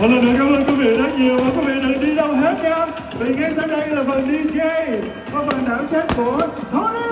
Một lần nữa cảm ơn quý vị rất nhiều và quý vị đừng đi đâu hết nha. Vì ngay sau đây là phần DJ và phần đảm trách của Tony.